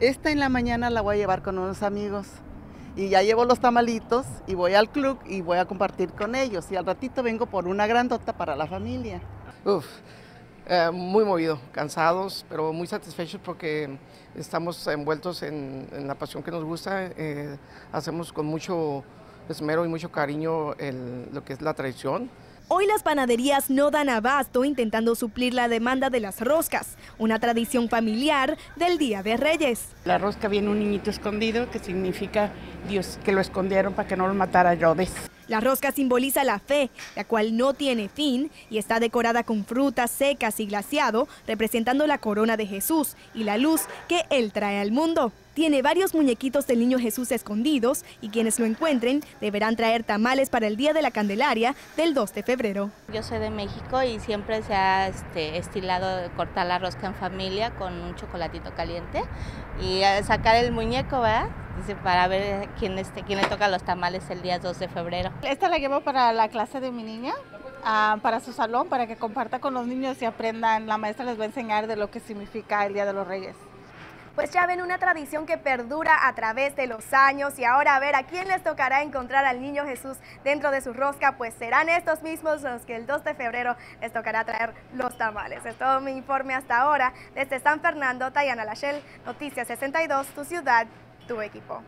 Esta en la mañana la voy a llevar con unos amigos y ya llevo los tamalitos y voy al club y voy a compartir con ellos y al ratito vengo por una grandota para la familia. Uf, eh, muy movido, cansados, pero muy satisfechos porque estamos envueltos en, la pasión que nos gusta. Eh, hacemos con mucho esmero y mucho cariño lo que es la tradición. Hoy las panaderías no dan abasto intentando suplir la demanda de las roscas, una tradición familiar del Día de Reyes. La rosca viene un niñito escondido, que significa Dios que lo escondieron para que no lo matara Herodes. La rosca simboliza la fe, la cual no tiene fin y está decorada con frutas secas y glaciado, representando la corona de Jesús y la luz que Él trae al mundo. Tiene varios muñequitos del niño Jesús escondidos y quienes lo encuentren deberán traer tamales para el Día de la Candelaria del 2 de febrero. Yo soy de México y siempre se ha este, estilado cortar la rosca en familia con un chocolatito caliente y sacar el muñeco, ¿verdad? Para ver quién, este, quién le toca los tamales el día 2 de febrero. Esta la llevo para la clase de mi niña, ah, para su salón, para que comparta con los niños y aprendan. La maestra les va a enseñar de lo que significa el Día de los Reyes. Pues ya ven una tradición que perdura a través de los años y ahora a ver a quién les tocará encontrar al niño Jesús dentro de su rosca, pues serán estos mismos los que el 2 de febrero les tocará traer los tamales. Es todo mi informe hasta ahora desde San Fernando, Tayana Lachel, Noticias 62, tu ciudad, tu equipo.